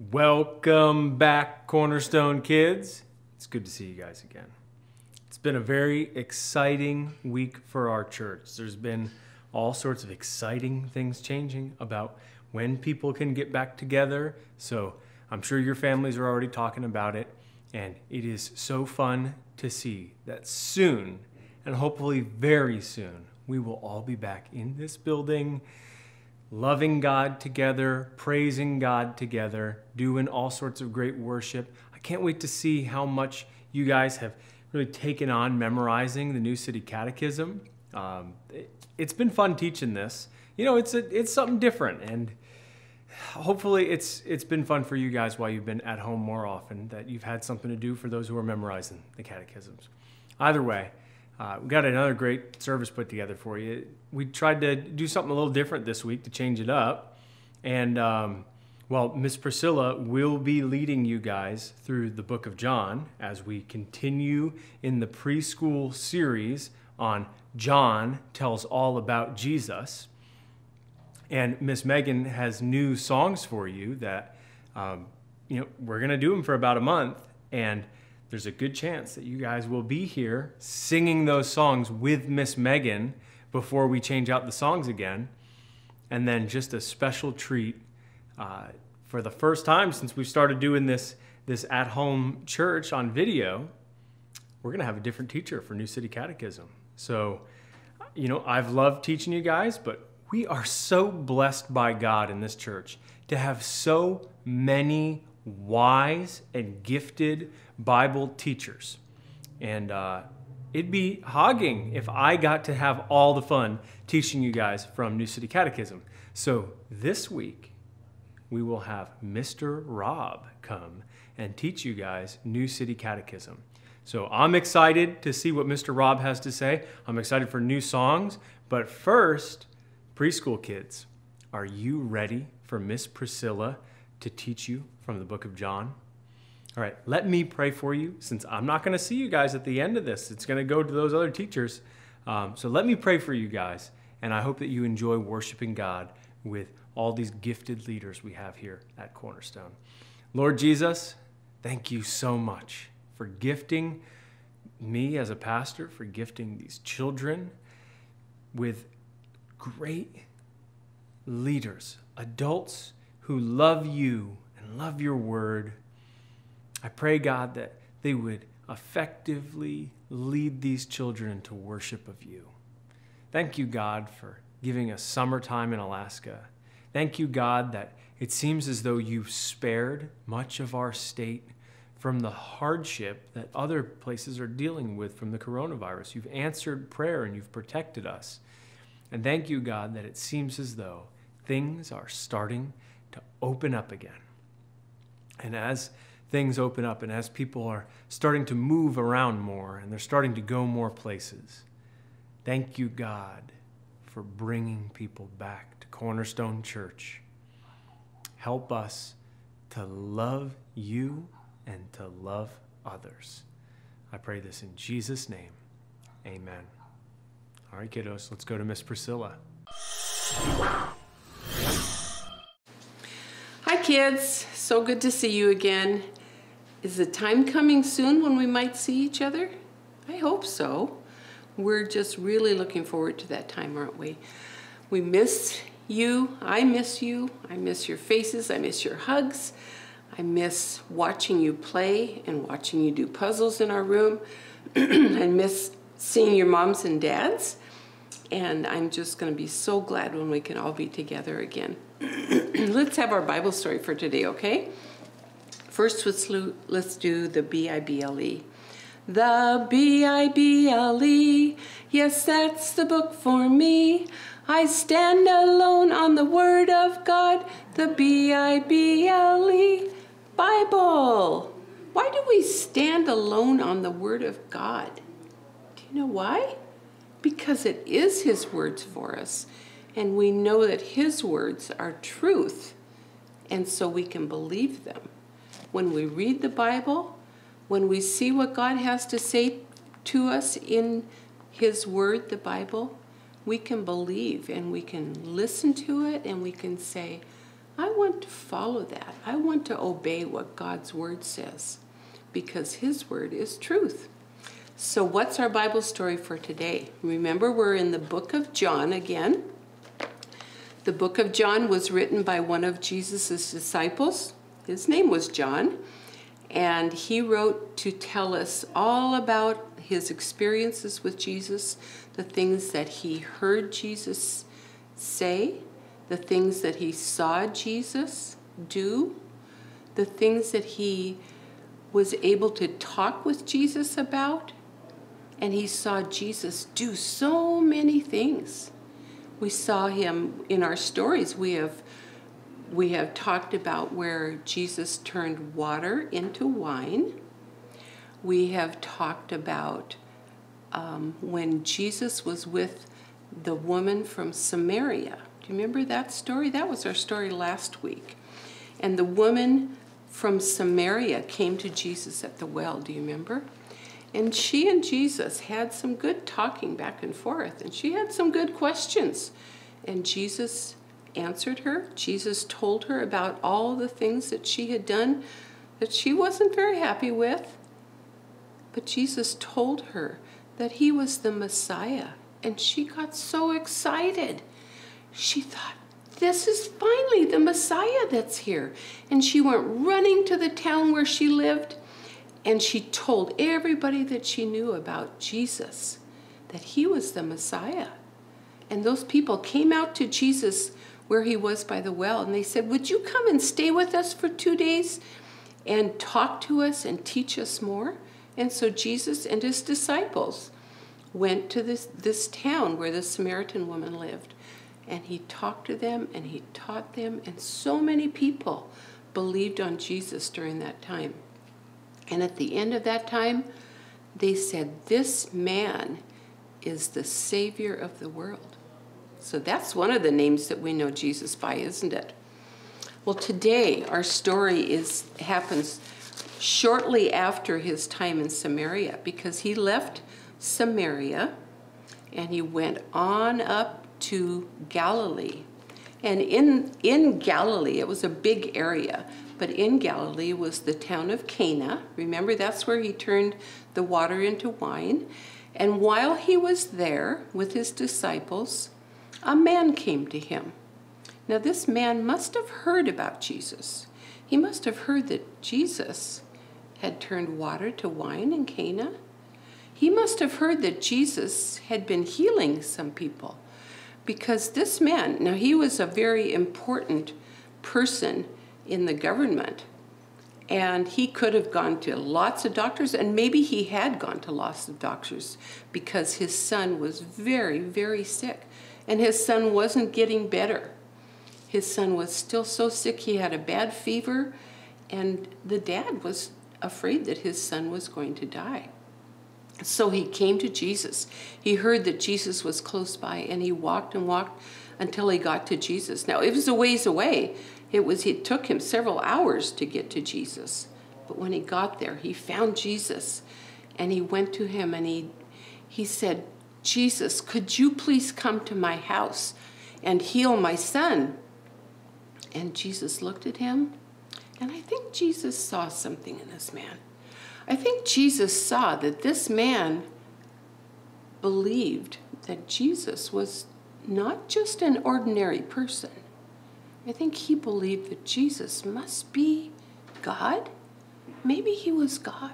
Welcome back, Cornerstone kids. It's good to see you guys again. It's been a very exciting week for our church. There's been all sorts of exciting things changing about when people can get back together. So I'm sure your families are already talking about it. And it is so fun to see that soon, and hopefully very soon, we will all be back in this building loving God together, praising God together, doing all sorts of great worship. I can't wait to see how much you guys have really taken on memorizing the New City Catechism. Um, it, has been fun teaching this. You know, it's a, it's something different, and hopefully, it's it's been fun for you guys while you've been at home more often. That you've had something to do for those who are memorizing the catechisms. Either way. Uh, we got another great service put together for you. We tried to do something a little different this week to change it up. And, um, well, Miss Priscilla will be leading you guys through the book of John as we continue in the preschool series on John tells all about Jesus. And Miss Megan has new songs for you that, um, you know, we're going to do them for about a month. And there's a good chance that you guys will be here singing those songs with Miss Megan before we change out the songs again. And then just a special treat uh, for the first time since we started doing this, this at home church on video, we're going to have a different teacher for New City Catechism. So, you know, I've loved teaching you guys, but we are so blessed by God in this church to have so many wise and gifted Bible teachers. And uh, it'd be hogging if I got to have all the fun teaching you guys from New City Catechism. So this week, we will have Mr. Rob come and teach you guys New City Catechism. So I'm excited to see what Mr. Rob has to say. I'm excited for new songs. But first, preschool kids, are you ready for Miss Priscilla to teach you from the book of John? All right, let me pray for you since I'm not going to see you guys at the end of this. It's going to go to those other teachers. Um, so let me pray for you guys, and I hope that you enjoy worshiping God with all these gifted leaders we have here at Cornerstone. Lord Jesus, thank you so much for gifting me as a pastor, for gifting these children with great leaders, adults who love you love your word I pray, God, that they would effectively lead these children into worship of you. Thank you, God, for giving us summertime in Alaska. Thank you, God, that it seems as though you've spared much of our state from the hardship that other places are dealing with from the coronavirus. You've answered prayer and you've protected us. And thank you, God, that it seems as though things are starting to open up again. And as things open up and as people are starting to move around more and they're starting to go more places. Thank you, God, for bringing people back to Cornerstone Church. Help us to love you and to love others. I pray this in Jesus' name. Amen. All right, kiddos, let's go to Miss Priscilla. Kids. So good to see you again. Is the time coming soon when we might see each other? I hope so. We're just really looking forward to that time, aren't we? We miss you. I miss you. I miss your faces. I miss your hugs. I miss watching you play and watching you do puzzles in our room. I miss seeing your moms and dads. And I'm just going to be so glad when we can all be together again. Let's have our Bible story for today, okay? First, let's, let's do the B-I-B-L-E. The B-I-B-L-E, yes, that's the book for me. I stand alone on the Word of God, the B-I-B-L-E, Bible. Why do we stand alone on the Word of God? Do you know why? Because it is His words for us, and we know that His words are truth, and so we can believe them when we read the Bible, when we see what God has to say to us in His Word, the Bible, we can believe and we can listen to it and we can say, I want to follow that. I want to obey what God's word says because his word is truth. So, what's our Bible story for today? Remember, we're in the book of John again. The book of John was written by one of Jesus' disciples. His name was John. And he wrote to tell us all about his experiences with Jesus, the things that he heard Jesus say, the things that he saw Jesus do, the things that he was able to talk with Jesus about, and he saw Jesus do so many things. We saw him in our stories. We have we have talked about where Jesus turned water into wine. We have talked about um, when Jesus was with the woman from Samaria. Do you remember that story? That was our story last week. And the woman from Samaria came to Jesus at the well. Do you remember? And she and Jesus had some good talking back and forth, and she had some good questions. And Jesus answered her. Jesus told her about all the things that she had done that she wasn't very happy with. But Jesus told her that he was the Messiah, and she got so excited. She thought, this is finally the Messiah that's here. And she went running to the town where she lived and she told everybody that she knew about Jesus that he was the Messiah. And those people came out to Jesus where he was by the well and they said, Would you come and stay with us for two days and talk to us and teach us more? And so Jesus and his disciples went to this, this town where the Samaritan woman lived. And he talked to them and he taught them, and so many people believed on Jesus during that time. And at the end of that time, they said, This man is the Savior of the world. So that's one of the names that we know Jesus by, isn't it? Well, today our story is happens shortly after his time in Samaria because he left Samaria and he went on up to Galilee. And in, in Galilee, it was a big area. But in Galilee was the town of Cana. Remember, that's where he turned the water into wine. And while he was there with his disciples, a man came to him. Now, this man must have heard about Jesus. He must have heard that Jesus had turned water to wine in Cana. He must have heard that Jesus had been healing some people because this man, now he was a very important person in the government. And he could have gone to lots of doctors, and maybe he had gone to lots of doctors because his son was very, very sick. And his son wasn't getting better. His son was still so sick, he had a bad fever, and the dad was afraid that his son was going to die. So he came to Jesus. He heard that Jesus was close by, and he walked and walked until he got to Jesus. Now, it was a ways away, it was it took him several hours to get to Jesus. But when he got there, he found Jesus and he went to him and he he said, "Jesus, could you please come to my house and heal my son?" And Jesus looked at him, and I think Jesus saw something in this man. I think Jesus saw that this man believed that Jesus was not just an ordinary person, I think he believed that Jesus must be God. Maybe he was God.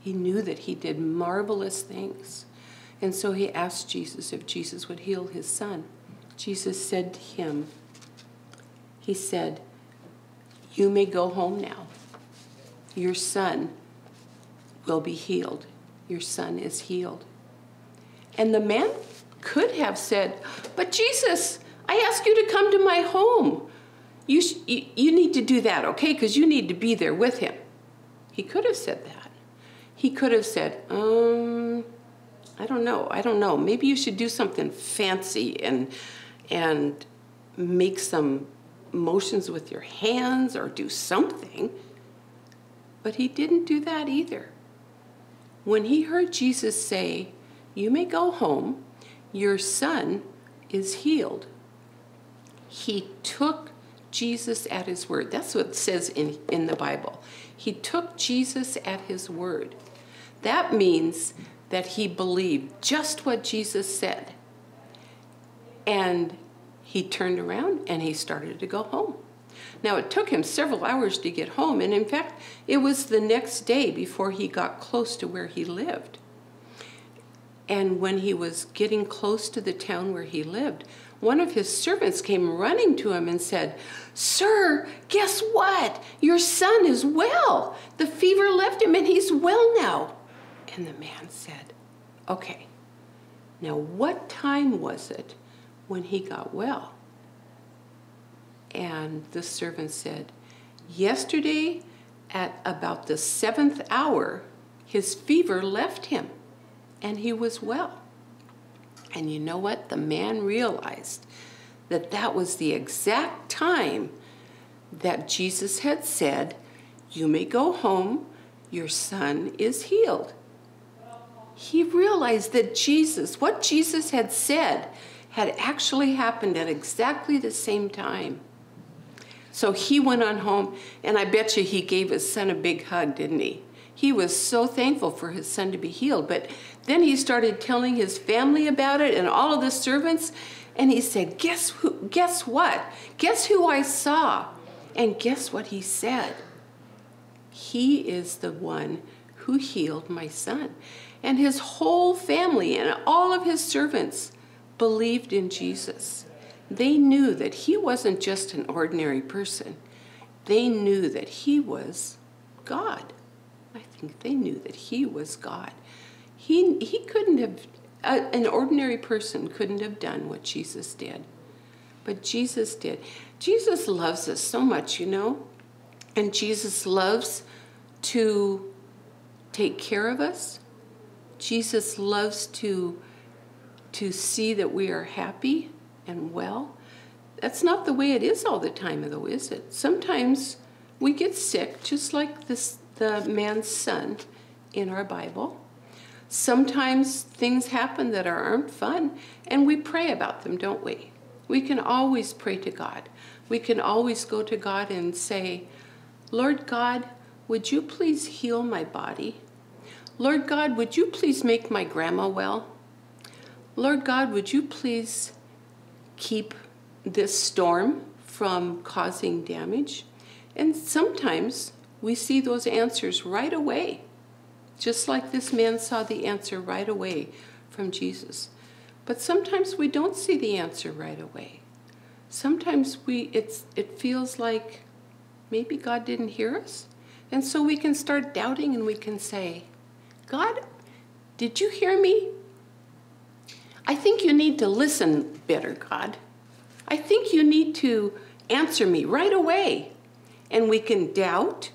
He knew that he did marvelous things. And so he asked Jesus if Jesus would heal his son. Jesus said to him, He said, You may go home now. Your son will be healed. Your son is healed. And the man could have said, But Jesus, I ask you to come to my home you, sh- you, need to do that, okay? Because you need to be there with him. He could have said that. He could have said, um, I don't know. I don't know. Maybe you should do something fancy and and make some motions with your hands or do something. But he didn't do that either. When he heard Jesus say, You may go home, your son is healed, he took Jesus at his word. That's what it says in, in the Bible. He took Jesus at his word. That means that he believed just what Jesus said. And he turned around and he started to go home. Now, it took him several hours to get home, and in fact, it was the next day before he got close to where he lived. And when he was getting close to the town where he lived, one of his servants came running to him and said, Sir, guess what? Your son is well. The fever left him and he's well now. And the man said, Okay, now what time was it when he got well? And the servant said, Yesterday at about the seventh hour, his fever left him and he was well. And you know what? The man realized that that was the exact time that Jesus had said, You may go home, your son is healed. He realized that Jesus, what Jesus had said, had actually happened at exactly the same time. So he went on home, and I bet you he gave his son a big hug, didn't he? He was so thankful for his son to be healed. But then he started telling his family about it and all of the servants, and he said, Guess who guess what? Guess who I saw? And guess what he said? He is the one who healed my son. And his whole family and all of his servants believed in Jesus. They knew that he wasn't just an ordinary person, they knew that he was God. I think they knew that he was God. He, he couldn't have, an ordinary person couldn't have done what Jesus did. But Jesus did. Jesus loves us so much, you know? And Jesus loves to take care of us. Jesus loves to, to see that we are happy and well. That's not the way it is all the time, though, is it? Sometimes we get sick, just like this, the man's son in our Bible. Sometimes things happen that aren't fun, and we pray about them, don't we? We can always pray to God. We can always go to God and say, Lord God, would you please heal my body? Lord God, would you please make my grandma well? Lord God, would you please keep this storm from causing damage? And sometimes we see those answers right away, just like this man saw the answer right away from Jesus. But sometimes we don't see the answer right away. Sometimes we it's it feels like maybe God didn't hear us. And so we can start doubting and we can say, God, did you hear me? I think you need to listen better, God. I think you need to answer me right away. And we can doubt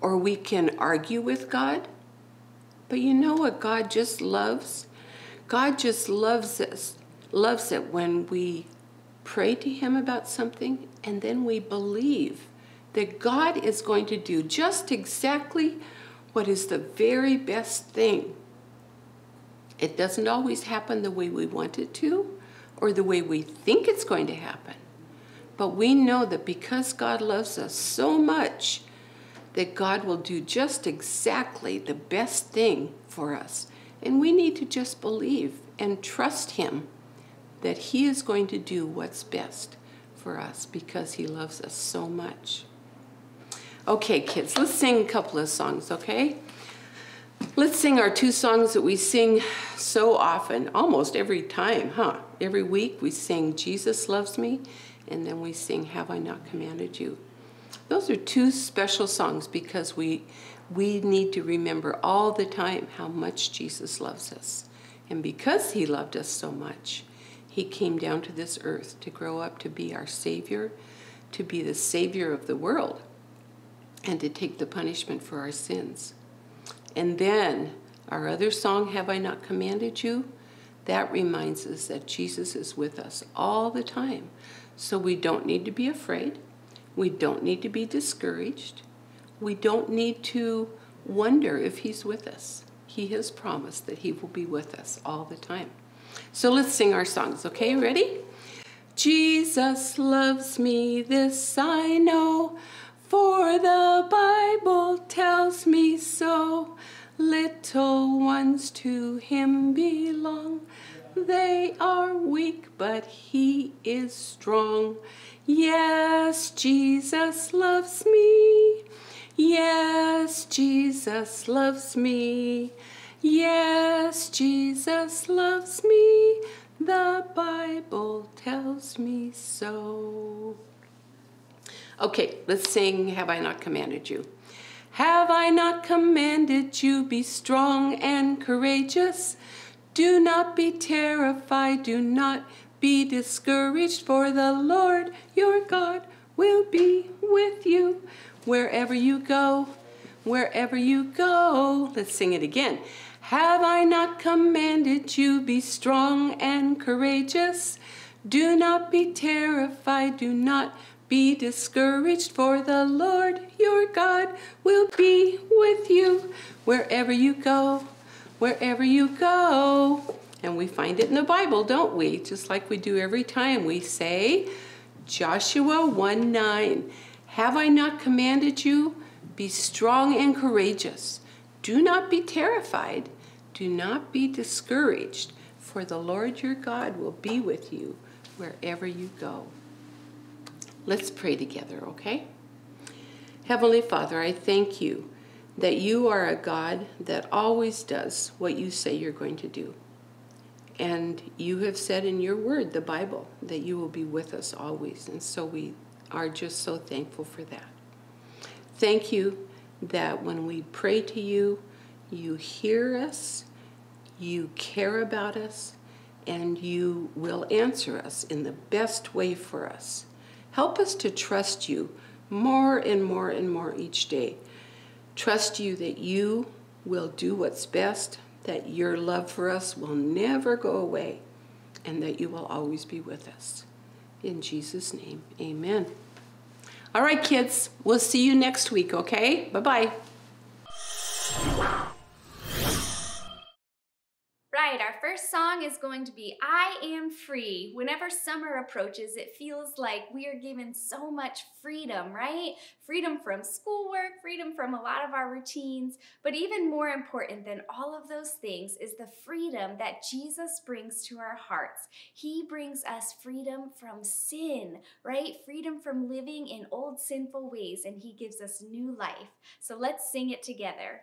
or we can argue with God. But you know what God just loves? God just loves us, loves it when we pray to Him about something and then we believe that God is going to do just exactly what is the very best thing. It doesn't always happen the way we want it to or the way we think it's going to happen. But we know that because God loves us so much, that God will do just exactly the best thing for us. And we need to just believe and trust Him that He is going to do what's best for us because He loves us so much. Okay, kids, let's sing a couple of songs, okay? Let's sing our two songs that we sing so often, almost every time, huh? Every week we sing Jesus Loves Me, and then we sing Have I Not Commanded You. Those are two special songs because we, we need to remember all the time how much Jesus loves us. And because he loved us so much, he came down to this earth to grow up to be our Savior, to be the Savior of the world, and to take the punishment for our sins. And then our other song, Have I Not Commanded You? That reminds us that Jesus is with us all the time. So we don't need to be afraid. We don't need to be discouraged. We don't need to wonder if He's with us. He has promised that He will be with us all the time. So let's sing our songs, okay? Ready? Jesus loves me, this I know, for the Bible tells me so. Little ones to him belong. They are weak, but he is strong. Yes, Jesus loves me. Yes, Jesus loves me. Yes, Jesus loves me. The Bible tells me so. Okay, let's sing Have I Not Commanded You? Have I not commanded you be strong and courageous? Do not be terrified, do not be discouraged, for the Lord your God will be with you wherever you go. Wherever you go. Let's sing it again. Have I not commanded you be strong and courageous? Do not be terrified, do not be discouraged, for the Lord your God will be with you wherever you go, wherever you go. And we find it in the Bible, don't we? Just like we do every time we say, Joshua 1 9. Have I not commanded you? Be strong and courageous. Do not be terrified. Do not be discouraged, for the Lord your God will be with you wherever you go. Let's pray together, okay? Heavenly Father, I thank you that you are a God that always does what you say you're going to do. And you have said in your word, the Bible, that you will be with us always. And so we are just so thankful for that. Thank you that when we pray to you, you hear us, you care about us, and you will answer us in the best way for us. Help us to trust you more and more and more each day. Trust you that you will do what's best, that your love for us will never go away, and that you will always be with us. In Jesus' name, amen. All right, kids, we'll see you next week, okay? Bye bye. Song is going to be I Am Free. Whenever summer approaches, it feels like we are given so much freedom, right? Freedom from schoolwork, freedom from a lot of our routines, but even more important than all of those things is the freedom that Jesus brings to our hearts. He brings us freedom from sin, right? Freedom from living in old sinful ways, and He gives us new life. So let's sing it together.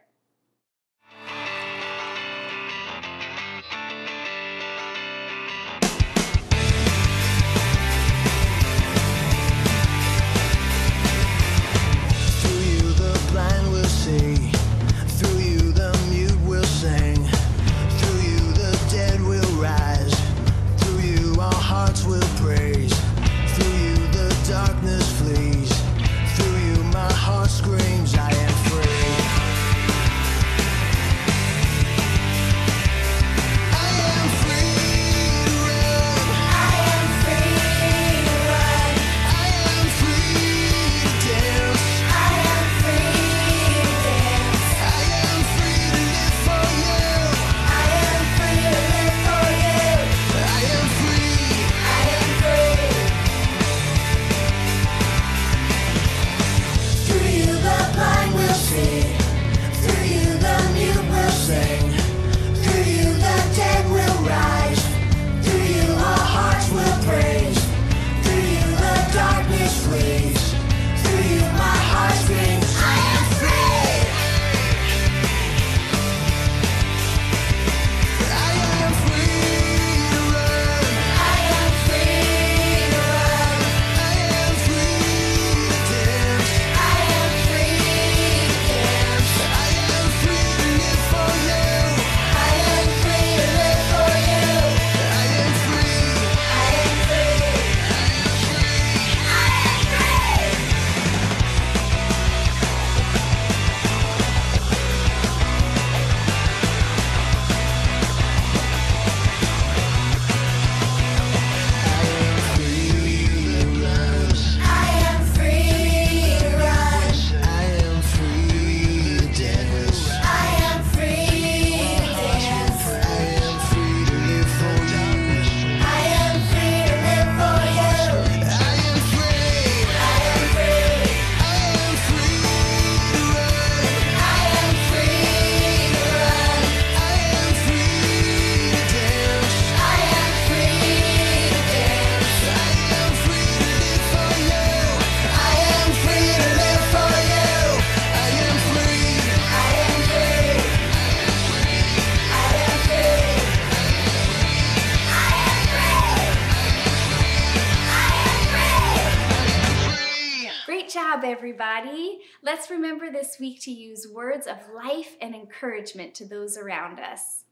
Let's remember this week to use words of life and encouragement to those around us.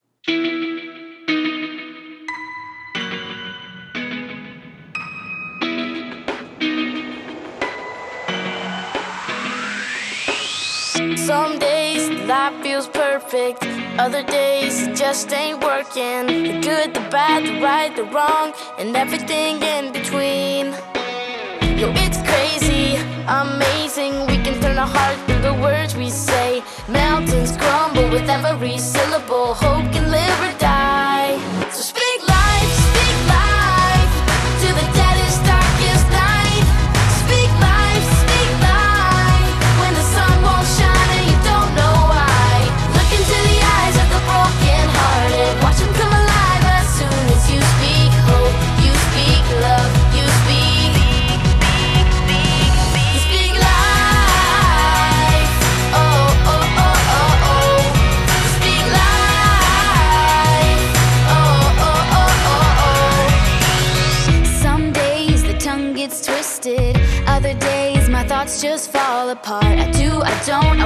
Some days life feels perfect, other days it just ain't working. The good, the bad, the right, the wrong, and everything in between. Yo, it's crazy, amazing, we can in our heart through the words we say. Mountains crumble with every syllable. Hope can live.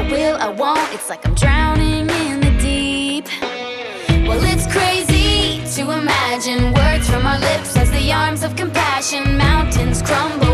will, I won't. It's like I'm drowning in the deep. Well, it's crazy to imagine words from our lips as the arms of compassion, mountains crumble.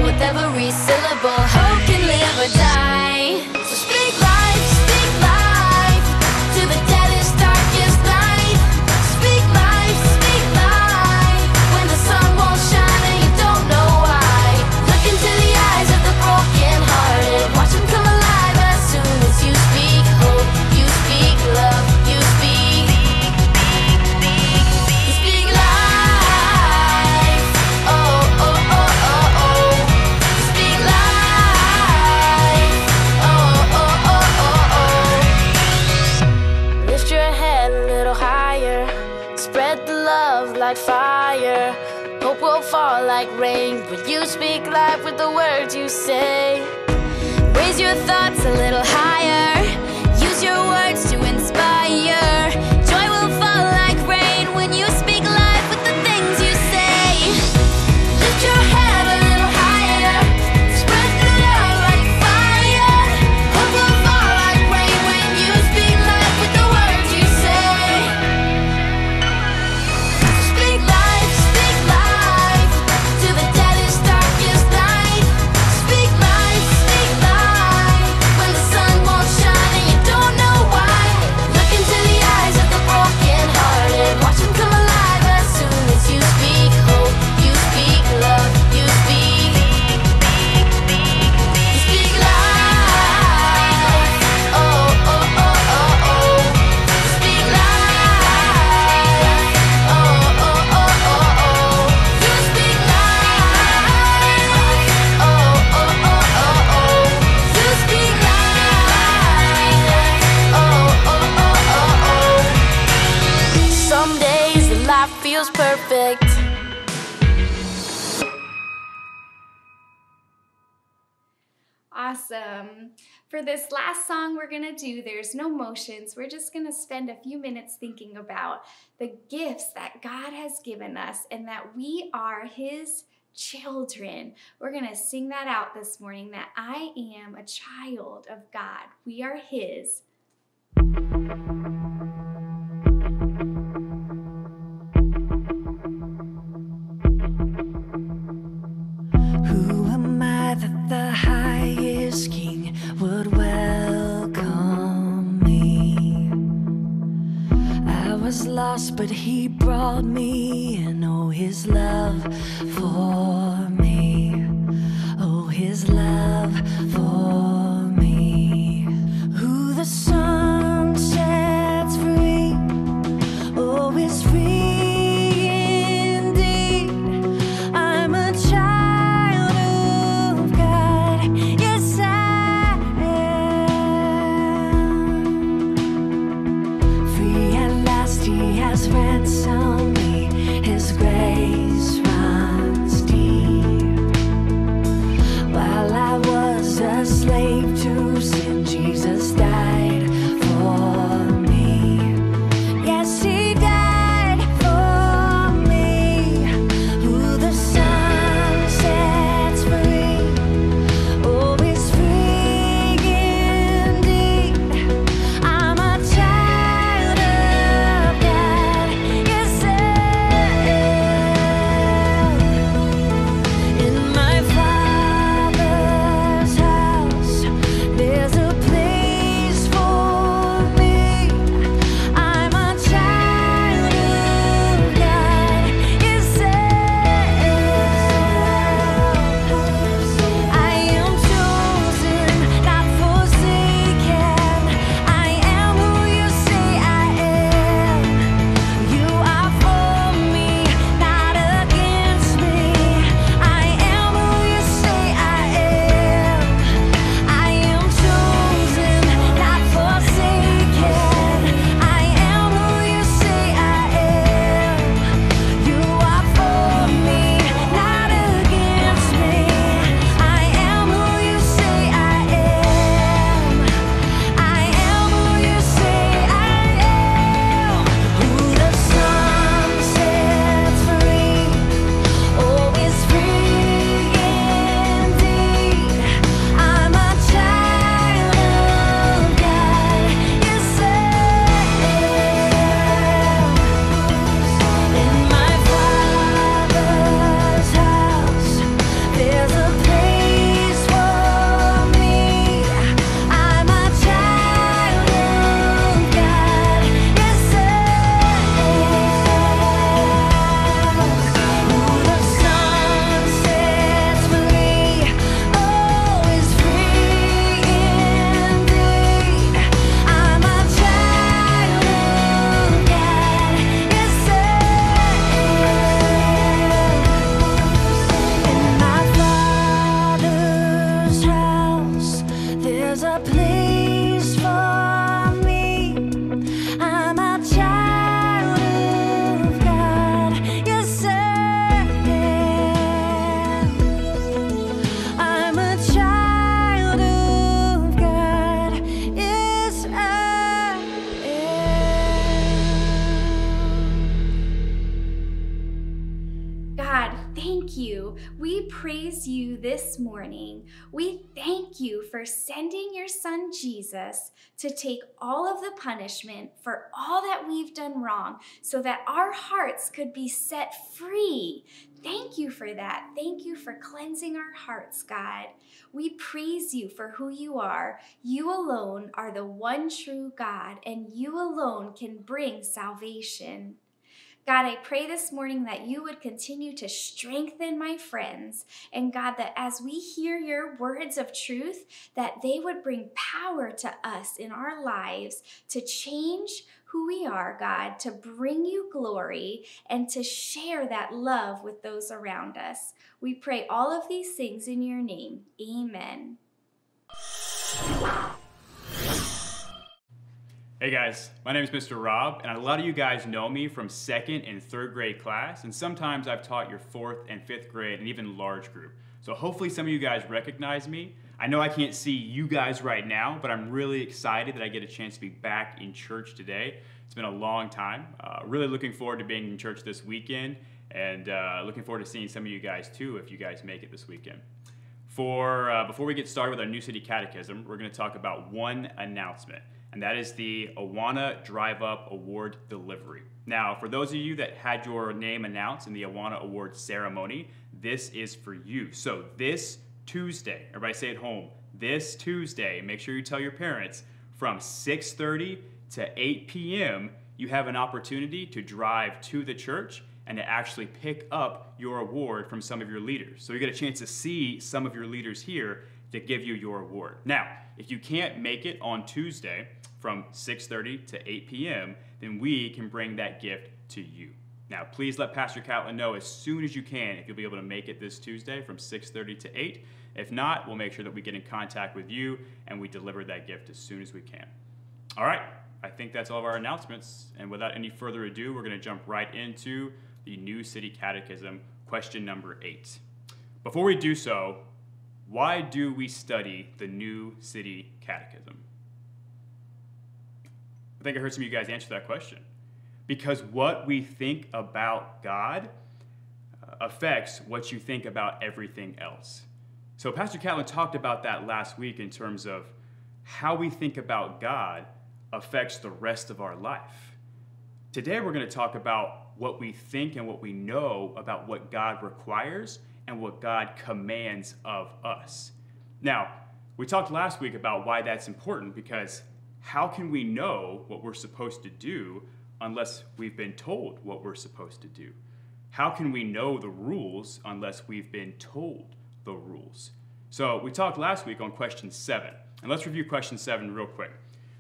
with the words you say. Raise your thoughts a little higher. do, there's no motions. We're just going to spend a few minutes thinking about the gifts that God has given us and that we are His children. We're going to sing that out this morning that I am a child of God. We are His. Who am I that the highest king would well? was lost, but he brought me in. Oh, his love for me. Oh, his love for Jesus to take all of the punishment for all that we've done wrong so that our hearts could be set free. Thank you for that. Thank you for cleansing our hearts, God. We praise you for who you are. You alone are the one true God, and you alone can bring salvation. God, I pray this morning that you would continue to strengthen my friends. And God, that as we hear your words of truth, that they would bring power to us in our lives to change who we are, God, to bring you glory and to share that love with those around us. We pray all of these things in your name. Amen. Hey guys, my name is Mr. Rob, and a lot of you guys know me from second and third grade class, and sometimes I've taught your fourth and fifth grade and even large group. So hopefully some of you guys recognize me. I know I can't see you guys right now, but I'm really excited that I get a chance to be back in church today. It's been a long time. Uh, really looking forward to being in church this weekend, and uh, looking forward to seeing some of you guys too if you guys make it this weekend. For uh, before we get started with our New City Catechism, we're going to talk about one announcement and that is the Awana Drive Up Award delivery. Now, for those of you that had your name announced in the Awana Award ceremony, this is for you. So this Tuesday, everybody say at home, this Tuesday, make sure you tell your parents from 6:30 to 8 p.m. you have an opportunity to drive to the church and to actually pick up your award from some of your leaders. So you get a chance to see some of your leaders here to give you your award. Now, if you can't make it on Tuesday from 6:30 to 8 p.m., then we can bring that gift to you. Now, please let Pastor Catlin know as soon as you can if you'll be able to make it this Tuesday from 6:30 to 8. If not, we'll make sure that we get in contact with you and we deliver that gift as soon as we can. All right, I think that's all of our announcements. And without any further ado, we're going to jump right into the New City Catechism, question number eight. Before we do so, why do we study the New City Catechism? I think I heard some of you guys answer that question. Because what we think about God uh, affects what you think about everything else. So, Pastor Catlin talked about that last week in terms of how we think about God affects the rest of our life. Today, we're going to talk about what we think and what we know about what God requires and what God commands of us. Now, we talked last week about why that's important because how can we know what we're supposed to do unless we've been told what we're supposed to do? How can we know the rules unless we've been told the rules? So, we talked last week on question seven, and let's review question seven real quick.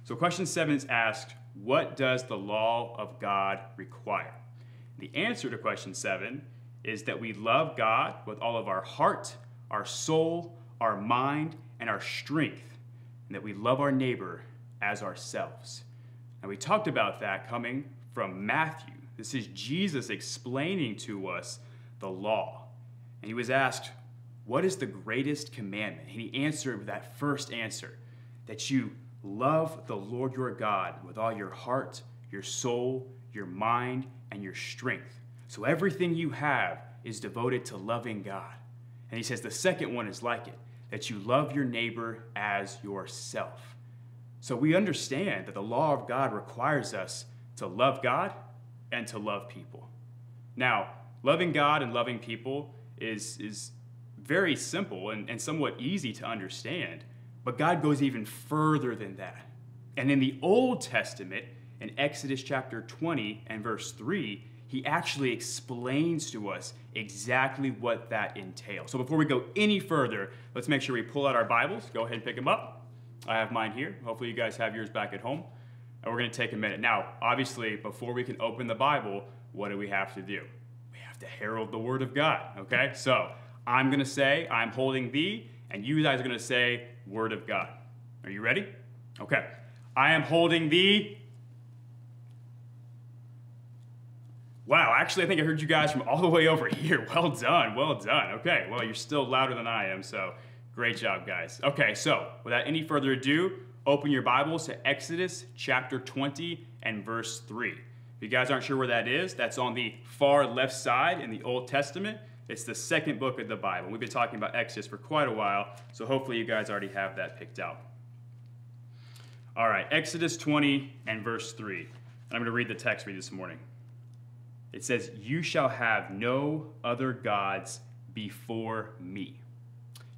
So, question seven is asked, What does the law of God require? The answer to question seven is that we love God with all of our heart, our soul, our mind, and our strength, and that we love our neighbor as ourselves. And we talked about that coming from Matthew. This is Jesus explaining to us the law. And he was asked, What is the greatest commandment? And he answered with that first answer that you love the Lord your God with all your heart, your soul, your mind, and your strength. So everything you have is devoted to loving God. And he says the second one is like it that you love your neighbor as yourself. So we understand that the law of God requires us to love God and to love people. Now, loving God and loving people is, is very simple and, and somewhat easy to understand, but God goes even further than that. And in the Old Testament, in Exodus chapter 20 and verse 3, he actually explains to us exactly what that entails. So before we go any further, let's make sure we pull out our Bibles. Go ahead and pick them up. I have mine here. Hopefully, you guys have yours back at home. And we're going to take a minute. Now, obviously, before we can open the Bible, what do we have to do? We have to herald the Word of God, okay? So I'm going to say, I'm holding thee, and you guys are going to say, Word of God. Are you ready? Okay. I am holding thee Wow, actually, I think I heard you guys from all the way over here. Well done, well done. Okay, well, you're still louder than I am, so great job, guys. Okay, so without any further ado, open your Bibles to Exodus chapter 20 and verse 3. If you guys aren't sure where that is, that's on the far left side in the Old Testament. It's the second book of the Bible. We've been talking about Exodus for quite a while, so hopefully you guys already have that picked out. All right, Exodus 20 and verse 3. And I'm going to read the text for you this morning. It says, You shall have no other gods before me.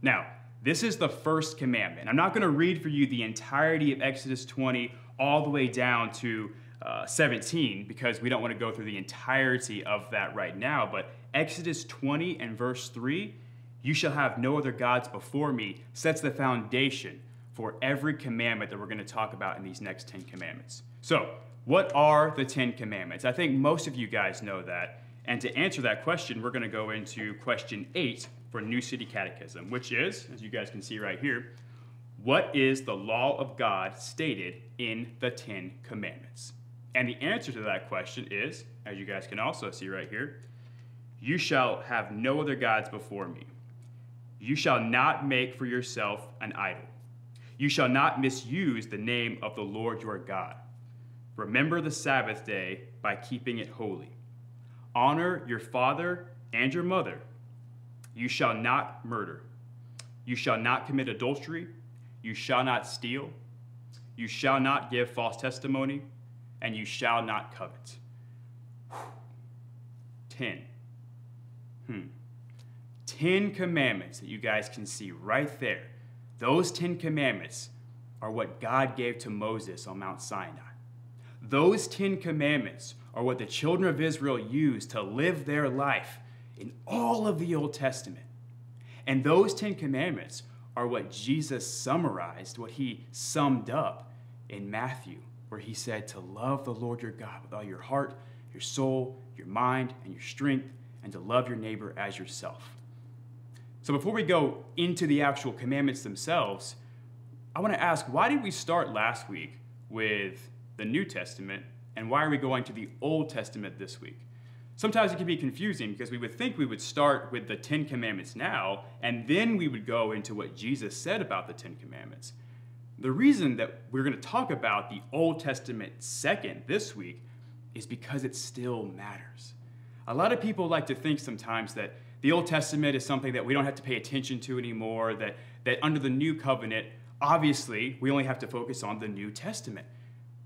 Now, this is the first commandment. I'm not going to read for you the entirety of Exodus 20 all the way down to uh, 17 because we don't want to go through the entirety of that right now. But Exodus 20 and verse 3 you shall have no other gods before me sets the foundation for every commandment that we're going to talk about in these next 10 commandments. So, what are the 10 commandments? I think most of you guys know that. And to answer that question, we're going to go into question 8 for New City Catechism, which is, as you guys can see right here, what is the law of God stated in the Ten Commandments? And the answer to that question is, as you guys can also see right here, you shall have no other gods before me. You shall not make for yourself an idol. You shall not misuse the name of the Lord your God. Remember the Sabbath day by keeping it holy. Honor your father and your mother. You shall not murder. You shall not commit adultery. You shall not steal. You shall not give false testimony. And you shall not covet. 10. Hmm. 10 commandments that you guys can see right there. Those 10 commandments are what God gave to Moses on Mount Sinai. Those 10 commandments are what the children of Israel used to live their life in all of the Old Testament. And those 10 commandments are what Jesus summarized, what he summed up in Matthew, where he said to love the Lord your God with all your heart, your soul, your mind, and your strength, and to love your neighbor as yourself. So before we go into the actual commandments themselves, I want to ask why did we start last week with the New Testament, and why are we going to the Old Testament this week? Sometimes it can be confusing because we would think we would start with the Ten Commandments now, and then we would go into what Jesus said about the Ten Commandments. The reason that we're going to talk about the Old Testament second this week is because it still matters. A lot of people like to think sometimes that the Old Testament is something that we don't have to pay attention to anymore, that, that under the New Covenant, obviously, we only have to focus on the New Testament.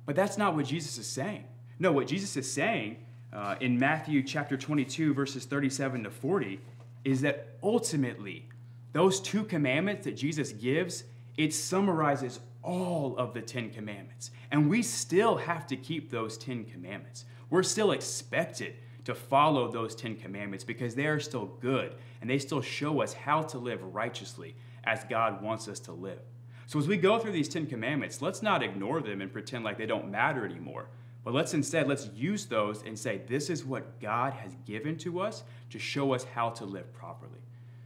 But that's not what Jesus is saying. No, what Jesus is saying uh, in Matthew chapter 22, verses 37 to 40, is that ultimately, those two commandments that Jesus gives, it summarizes all of the Ten Commandments. And we still have to keep those Ten Commandments. We're still expected to follow those Ten Commandments because they are still good and they still show us how to live righteously as God wants us to live. So, as we go through these Ten Commandments, let's not ignore them and pretend like they don't matter anymore. But let's instead let's use those and say this is what God has given to us to show us how to live properly.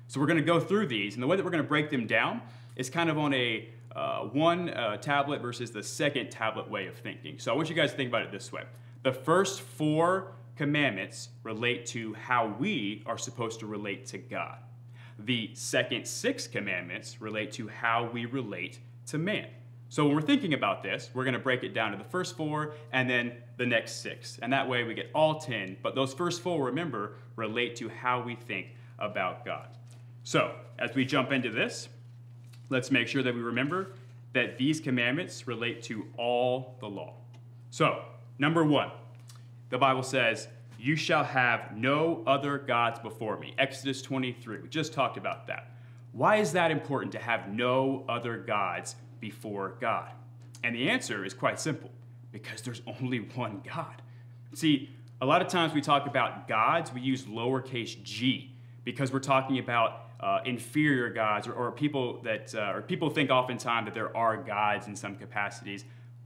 So we're going to go through these, and the way that we're going to break them down is kind of on a uh, one uh, tablet versus the second tablet way of thinking. So I want you guys to think about it this way: the first four commandments relate to how we are supposed to relate to God. The second six commandments relate to how we relate to man. So when we're thinking about this, we're going to break it down to the first four and then the next six. And that way we get all 10. But those first four, remember, relate to how we think about God. So as we jump into this, let's make sure that we remember that these commandments relate to all the law. So, number one, the Bible says, You shall have no other gods before me. Exodus 23. We just talked about that. Why is that important to have no other gods before God? And the answer is quite simple because there's only one God. See, a lot of times we talk about gods, we use lowercase g because we're talking about uh, inferior gods or, or people that uh, or people think oftentimes that there are gods in some capacities,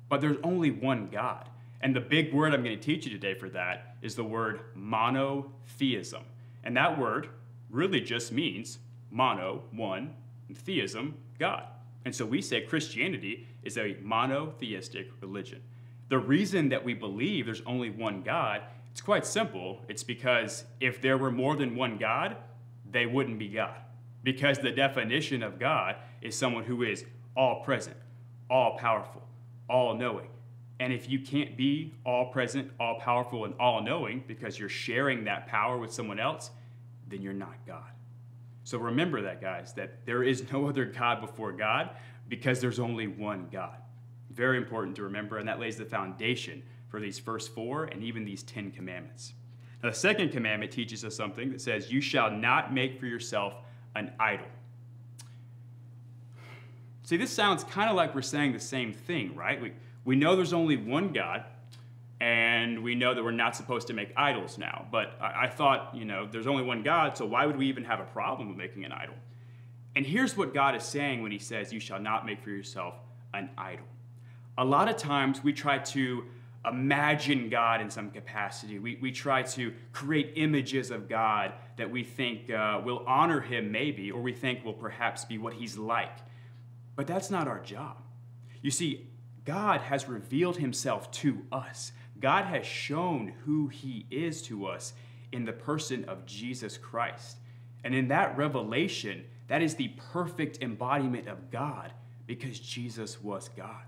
but there's only one God. And the big word I'm going to teach you today for that is the word monotheism. And that word really just means mono, one, and theism, God. And so we say Christianity is a monotheistic religion. The reason that we believe there's only one God, it's quite simple. It's because if there were more than one God, they wouldn't be God. Because the definition of God is someone who is all present, all powerful, all knowing. And if you can't be all present, all powerful, and all knowing because you're sharing that power with someone else, then you're not God. So remember that, guys, that there is no other God before God because there's only one God. Very important to remember, and that lays the foundation for these first four and even these Ten Commandments. Now, the second commandment teaches us something that says, You shall not make for yourself an idol. See, this sounds kind of like we're saying the same thing, right? We, we know there's only one God, and we know that we're not supposed to make idols now. But I, I thought, you know, there's only one God, so why would we even have a problem with making an idol? And here's what God is saying when He says, You shall not make for yourself an idol. A lot of times we try to imagine God in some capacity. We, we try to create images of God that we think uh, will honor Him, maybe, or we think will perhaps be what He's like. But that's not our job. You see, God has revealed himself to us. God has shown who he is to us in the person of Jesus Christ. And in that revelation, that is the perfect embodiment of God because Jesus was God.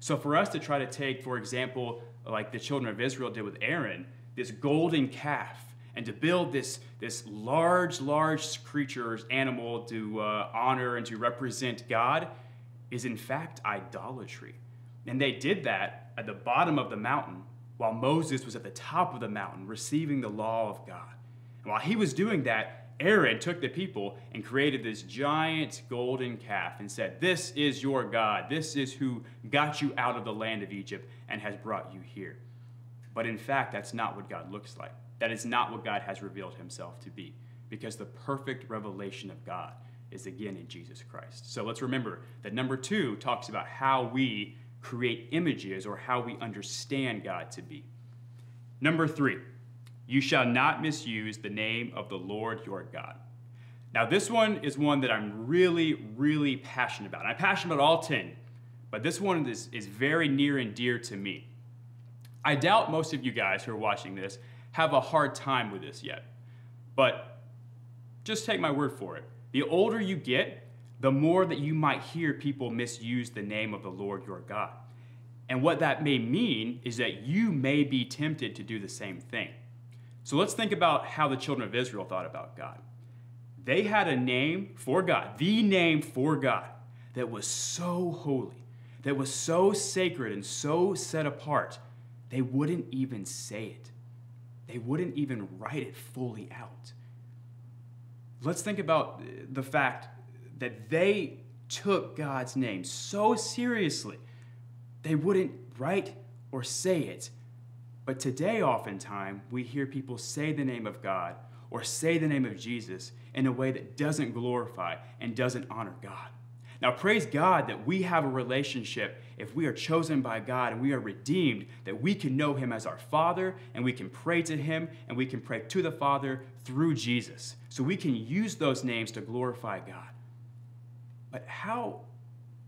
So for us to try to take, for example, like the children of Israel did with Aaron, this golden calf, and to build this, this large, large creature, animal to uh, honor and to represent God, is in fact idolatry. And they did that at the bottom of the mountain while Moses was at the top of the mountain receiving the law of God. And while he was doing that, Aaron took the people and created this giant golden calf and said, This is your God. This is who got you out of the land of Egypt and has brought you here. But in fact, that's not what God looks like. That is not what God has revealed himself to be, because the perfect revelation of God is again in Jesus Christ. So let's remember that number two talks about how we create images or how we understand God to be. Number three, you shall not misuse the name of the Lord your God. Now, this one is one that I'm really, really passionate about. I'm passionate about all 10, but this one is, is very near and dear to me. I doubt most of you guys who are watching this have a hard time with this yet, but just take my word for it. The older you get, the more that you might hear people misuse the name of the Lord your God. And what that may mean is that you may be tempted to do the same thing. So let's think about how the children of Israel thought about God. They had a name for God, the name for God, that was so holy, that was so sacred and so set apart, they wouldn't even say it. They wouldn't even write it fully out. Let's think about the fact that they took God's name so seriously, they wouldn't write or say it. But today, oftentimes, we hear people say the name of God or say the name of Jesus in a way that doesn't glorify and doesn't honor God. Now, praise God that we have a relationship if we are chosen by God and we are redeemed, that we can know Him as our Father and we can pray to Him and we can pray to the Father through Jesus. So we can use those names to glorify God. But how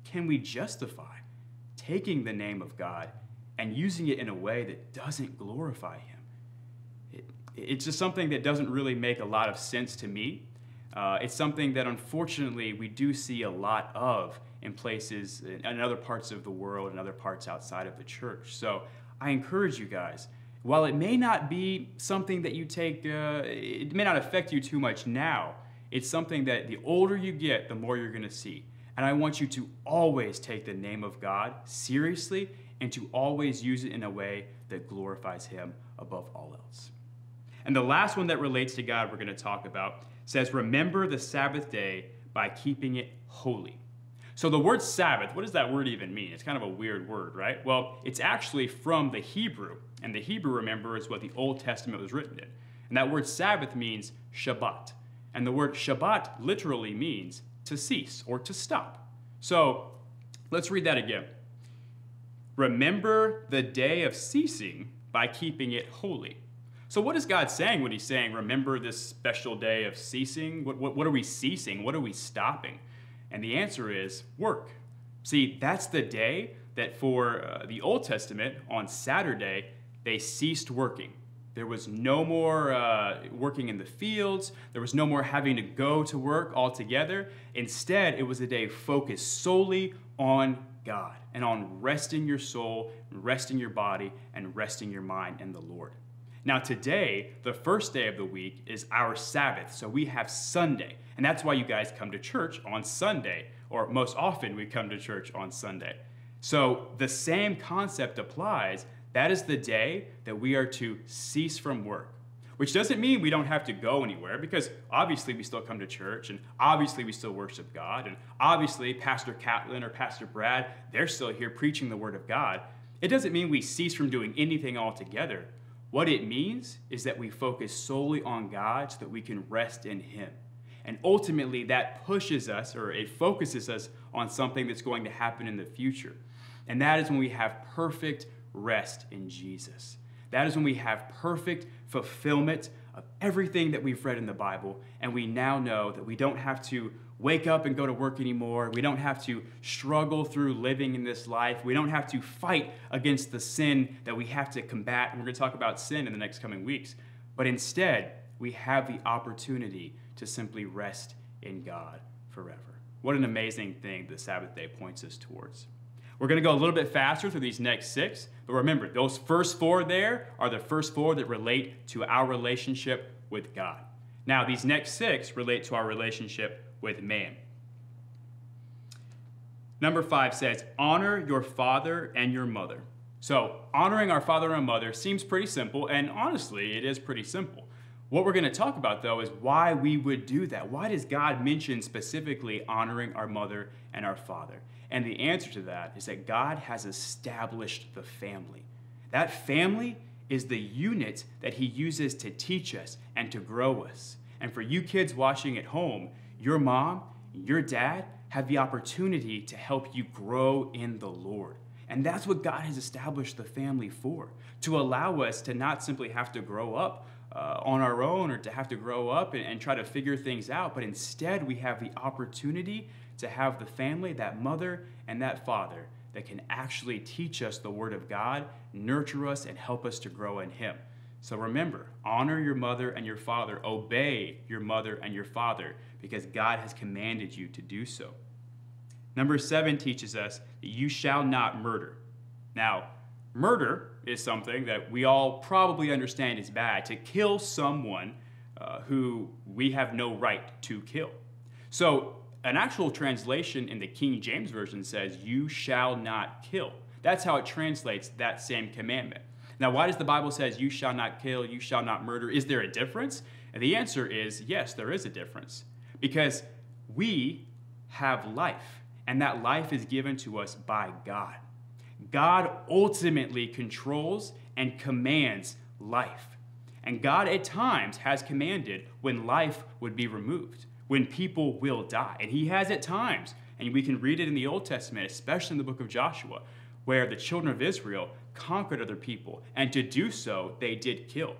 can we justify taking the name of God and using it in a way that doesn't glorify Him? It, it's just something that doesn't really make a lot of sense to me. Uh, it's something that unfortunately we do see a lot of in places, in other parts of the world, and other parts outside of the church. So I encourage you guys, while it may not be something that you take, uh, it may not affect you too much now, it's something that the older you get, the more you're going to see. And I want you to always take the name of God seriously and to always use it in a way that glorifies Him above all else. And the last one that relates to God we're going to talk about says, Remember the Sabbath day by keeping it holy. So the word Sabbath, what does that word even mean? It's kind of a weird word, right? Well, it's actually from the Hebrew. And the Hebrew, remember, is what the Old Testament was written in. And that word Sabbath means Shabbat. And the word Shabbat literally means to cease or to stop. So let's read that again. Remember the day of ceasing by keeping it holy. So, what is God saying when He's saying, remember this special day of ceasing? What, what, what, are we ceasing? What are we stopping? And the answer is work. See, that's the day that for uh, the Old Testament, on Saturday, they ceased working. There was no more uh, working in the fields. There was no more having to go to work altogether. Instead, it was a day focused solely on God and on resting your soul, resting your body, and resting your mind in the Lord. Now, today, the first day of the week, is our Sabbath. So we have Sunday. And that's why you guys come to church on Sunday, or most often we come to church on Sunday. So the same concept applies. That is the day that we are to cease from work. Which doesn't mean we don't have to go anywhere, because obviously we still come to church, and obviously we still worship God, and obviously Pastor Catlin or Pastor Brad, they're still here preaching the Word of God. It doesn't mean we cease from doing anything altogether. What it means is that we focus solely on God so that we can rest in Him. And ultimately, that pushes us or it focuses us on something that's going to happen in the future. And that is when we have perfect rest in Jesus. That is when we have perfect fulfillment of everything that we've read in the Bible. And we now know that we don't have to wake up and go to work anymore. We don't have to struggle through living in this life. We don't have to fight against the sin that we have to combat. We're going to talk about sin in the next coming weeks. But instead, we have the opportunity to simply rest in God forever. What an amazing thing the Sabbath day points us towards. We're going to go a little bit faster through these next six, but remember, those first four there are the first four that relate to our relationship with God. Now, these next six relate to our relationship with man. Number five says, honor your father and your mother. So, honoring our father and mother seems pretty simple, and honestly, it is pretty simple. What we're going to talk about, though, is why we would do that. Why does God mention specifically honoring our mother and our father? And the answer to that is that God has established the family. That family is the unit that He uses to teach us and to grow us. And for you kids watching at home, your mom, your dad have the opportunity to help you grow in the Lord. And that's what God has established the family for to allow us to not simply have to grow up uh, on our own or to have to grow up and, and try to figure things out, but instead we have the opportunity to have the family, that mother and that father, that can actually teach us the Word of God, nurture us, and help us to grow in Him. So remember, honor your mother and your father, obey your mother and your father, because God has commanded you to do so. Number seven teaches us that you shall not murder. Now, murder is something that we all probably understand is bad to kill someone uh, who we have no right to kill. So, an actual translation in the King James Version says, You shall not kill. That's how it translates that same commandment. Now, why does the Bible says you shall not kill, you shall not murder? Is there a difference? And the answer is yes, there is a difference. Because we have life, and that life is given to us by God. God ultimately controls and commands life. And God at times has commanded when life would be removed, when people will die. And He has at times, and we can read it in the Old Testament, especially in the book of Joshua, where the children of Israel conquered other people, and to do so, they did kill.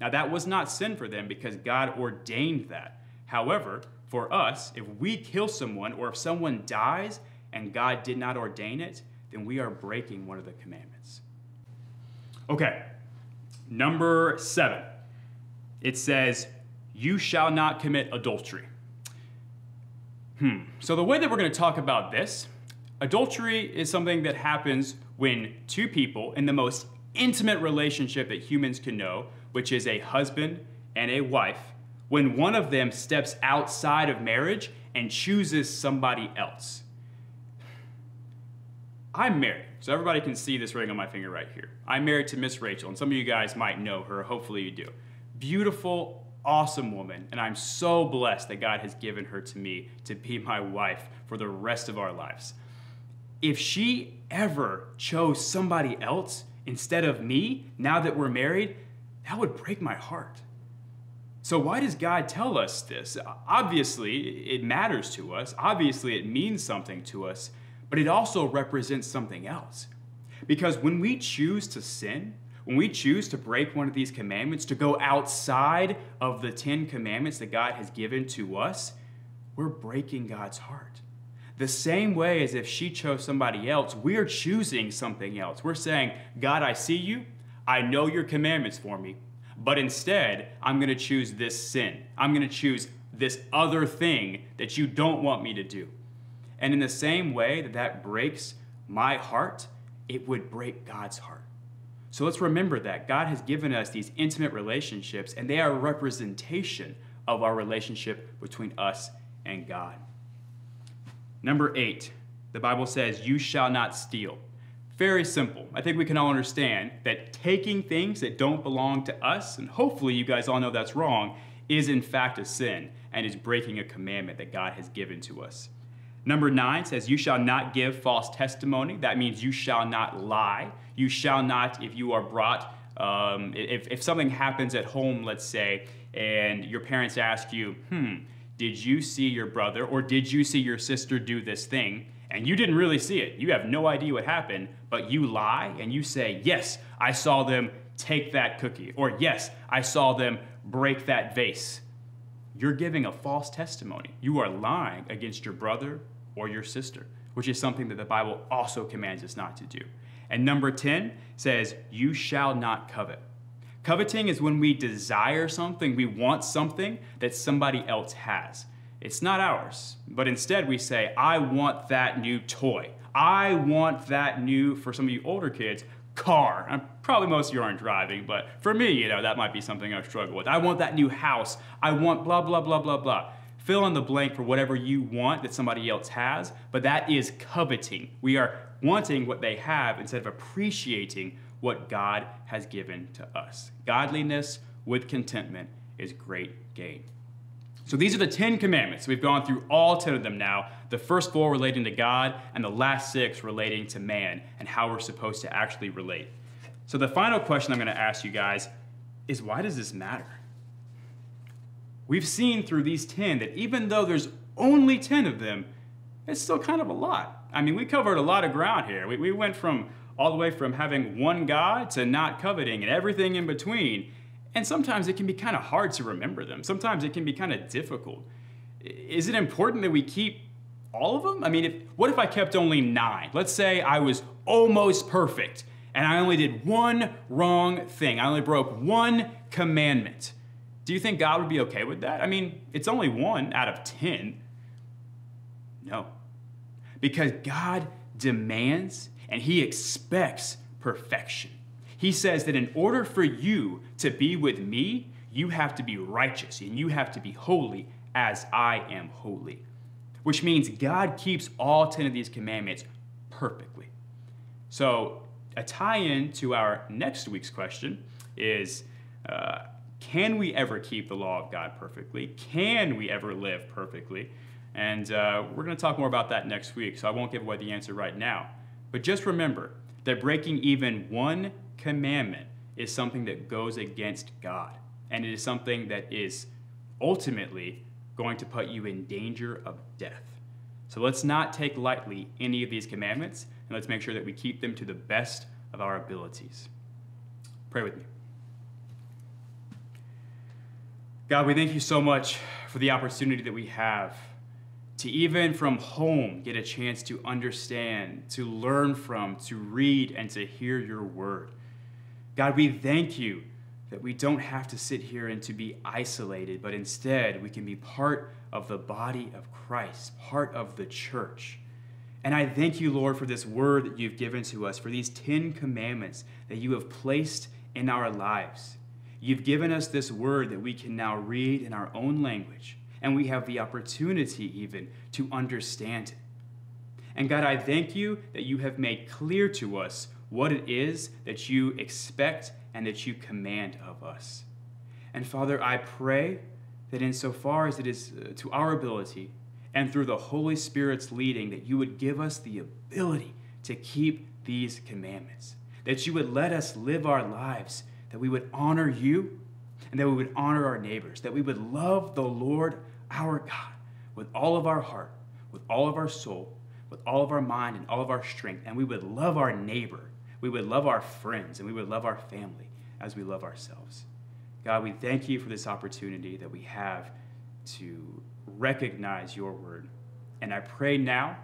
Now, that was not sin for them because God ordained that. However, for us, if we kill someone or if someone dies and God did not ordain it, then we are breaking one of the commandments. Okay, number seven. It says, You shall not commit adultery. Hmm. So, the way that we're going to talk about this, adultery is something that happens when two people in the most intimate relationship that humans can know, which is a husband and a wife, when one of them steps outside of marriage and chooses somebody else. I'm married, so everybody can see this ring on my finger right here. I'm married to Miss Rachel, and some of you guys might know her, hopefully you do. Beautiful, awesome woman, and I'm so blessed that God has given her to me to be my wife for the rest of our lives. If she ever chose somebody else instead of me, now that we're married, that would break my heart. So, why does God tell us this? Obviously, it matters to us. Obviously, it means something to us but it also represents something else. Because when we choose to sin, when we choose to break one of these commandments, to go outside of the Ten Commandments that God has given to us, we're breaking God's heart. The same way as if she chose somebody else, we're choosing something else. We're saying, God, I see you. I know your commandments for me. But instead, I'm going to choose this sin. I'm going to choose this other thing that you don't want me to do. And in the same way that that breaks my heart, it would break God's heart. So let's remember that God has given us these intimate relationships, and they are a representation of our relationship between us and God. Number eight, the Bible says, You shall not steal. Very simple. I think we can all understand that taking things that don't belong to us, and hopefully you guys all know that's wrong, is in fact a sin and is breaking a commandment that God has given to us. Number nine says, You shall not give false testimony. That means you shall not lie. You shall not, if you are brought, um, if, if something happens at home, let's say, and your parents ask you, Hmm, did you see your brother or did you see your sister do this thing? And you didn't really see it. You have no idea what happened, but you lie and you say, Yes, I saw them take that cookie, or Yes, I saw them break that vase you're giving a false testimony. You are lying against your brother or your sister, which is something that the Bible also commands us not to do. And number 10 says, You shall not covet. Coveting is when we desire something, we want something that somebody else has. It's not ours, but instead we say, I want that new toy. I want that new, for some of you older kids, car. And probably most of you aren't driving, but for me, you know, that might be something I struggle with. I want that new house. I want blah, blah, blah, blah, blah. Fill in the blank for whatever you want that somebody else has, but that is coveting. We are wanting what they have instead of appreciating what God has given to us. Godliness with contentment is great gain. So these are the Ten Commandments. We've gone through all ten of them now. The first four relating to God, and the last six relating to man and how we're supposed to actually relate. So the final question I'm going to ask you guys is why does this matter? We've seen through these 10 that even though there's only 10 of them, it's still kind of a lot. I mean, we covered a lot of ground here. We, we went from all the way from having one God to not coveting and everything in between. And sometimes it can be kind of hard to remember them. Sometimes it can be kind of difficult. Is it important that we keep all of them? I mean, if, what if I kept only nine? Let's say I was almost perfect and I only did one wrong thing. I only broke one commandment. Do you think God would be okay with that? I mean, it's only one out of 10. No. Because God demands and He expects perfection. He says that in order for you to be with me, you have to be righteous and you have to be holy as I am holy. Which means God keeps all 10 of these commandments perfectly. So, a tie in to our next week's question is uh, Can we ever keep the law of God perfectly? Can we ever live perfectly? And uh, we're going to talk more about that next week, so I won't give away the answer right now. But just remember that breaking even one commandment is something that goes against God. And it is something that is ultimately going to put you in danger of death. So let's not take lightly any of these commandments, and let's make sure that we keep them to the best of our abilities. Pray with me. God, we thank you so much for the opportunity that we have to even from home get a chance to understand, to learn from, to read, and to hear your word. God, we thank you that we don't have to sit here and to be isolated, but instead we can be part of the body of Christ, part of the church. And I thank you, Lord, for this word that you've given to us, for these 10 commandments that you have placed in our lives. You've given us this word that we can now read in our own language, and we have the opportunity even to understand it. And God, I thank you that you have made clear to us what it is that you expect and that you command of us. And Father, I pray that insofar as it is uh, to our ability and through the Holy Spirit's leading, that you would give us the ability to keep these commandments, that you would let us live our lives, that we would honor you, and that we would honor our neighbors, that we would love the Lord our God with all of our heart, with all of our soul, with all of our mind, and all of our strength, and we would love our neighbor we would love our friends and we would love our family as we love ourselves. God, we thank you for this opportunity that we have to recognize your word. And I pray now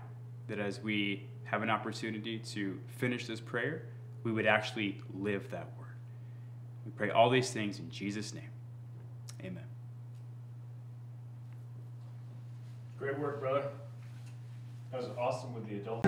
that as we have an opportunity to finish this prayer, we would actually live that word. We pray all these things in Jesus' name. Amen. Great work, brother. That was awesome with the adult.